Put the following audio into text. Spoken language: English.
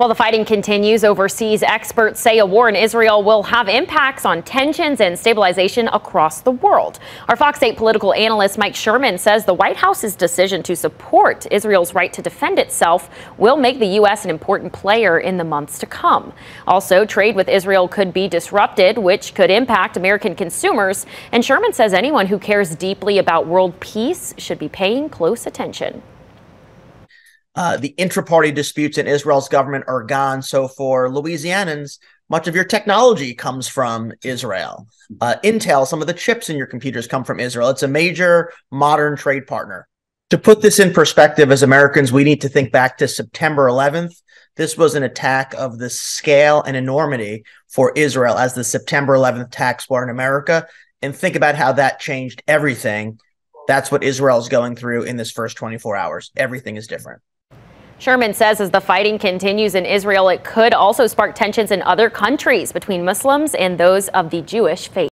While the fighting continues overseas, experts say a war in Israel will have impacts on tensions and stabilization across the world. Our Fox 8 political analyst Mike Sherman says the White House's decision to support Israel's right to defend itself will make the U.S. an important player in the months to come. Also, trade with Israel could be disrupted, which could impact American consumers. And Sherman says anyone who cares deeply about world peace should be paying close attention. Uh, the intra-party disputes in Israel's government are gone. So for Louisianans, much of your technology comes from Israel. Uh, Intel, some of the chips in your computers come from Israel. It's a major modern trade partner. To put this in perspective, as Americans, we need to think back to September 11th. This was an attack of the scale and enormity for Israel as the September 11th attacks were in America. And think about how that changed everything. That's what Israel is going through in this first 24 hours. Everything is different. Sherman says as the fighting continues in Israel, it could also spark tensions in other countries between Muslims and those of the Jewish faith.